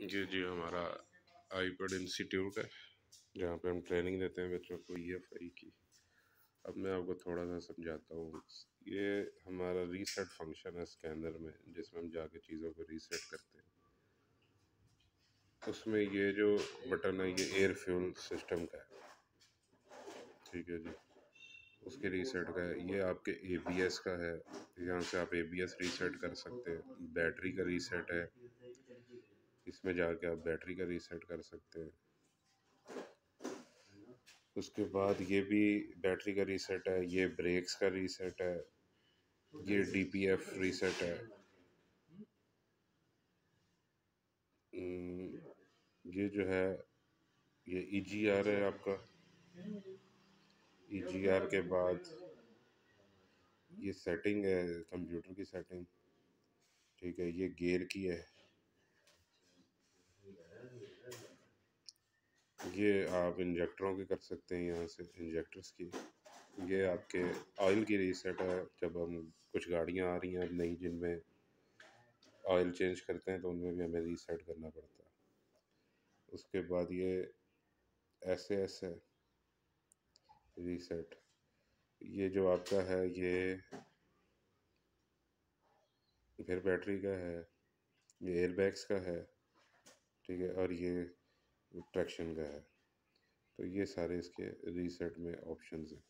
जी जी, हमारा iPad institute है, जहाँ पे हम ट्रेनिंग देते हैं बच्चों को ई एफ़ आई की। अब मैं आपको थोड़ा सा समझाता हूँ। ये हमारा रीसेट फ़ंक्शन है स्कैनर में, जिसमें हम जाके चीज़ों को रीसेट करते हैं। उसमें ये जो बटन है, ये एयर फ्यूल सिस्टम का है। ठीक है जी? उसके रीसेट का है। ये आपके ए बी एस का है। यहाँ से आप ए बी एस रीसेट कर सकते हैं। बैटरी का रीसेट है। इसमें जाके आप बैटरी का रीसेट कर सकते हैं। उसके बाद ये भी बैटरी का रीसेट है ये ब्रेक्स का रीसेट है ये डी पी एफ़ रीसेट है। हम्म, ये जो है ये ई जी आर है आपका। ई जी आर के बाद ये सेटिंग है कंप्यूटर की सेटिंग। ठीक है ये गेयर की है। ये आप इंजेक्टरों की कर सकते हैं, यहाँ से इंजेक्टर्स की। ये आपके ऑयल की रीसेट है, जब हम कुछ गाड़ियाँ आ रही हैं नई जिनमें ऑयल चेंज करते हैं तो उनमें भी हमें रीसेट करना पड़ता है। उसके बाद ये ऐसे ऐसे रीसेट ये जो आपका है, ये फिर बैटरी का है, ये एयरबैग्स का है, ठीक है, और ये ट्रैक्शन का है। तो ये सारे इसके रीसेट में ऑप्शंस हैं।